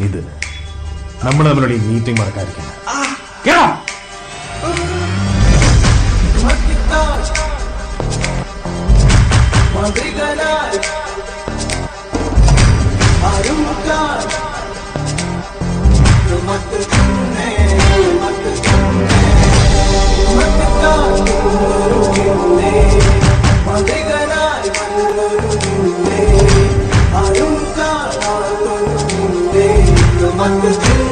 ഇത്. നമ്മൾ തമ്മിലുള്ള ഈ മീറ്റിംഗ് മറക്കാതിരിക്കണം one who's